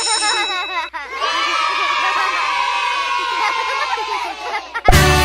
Ha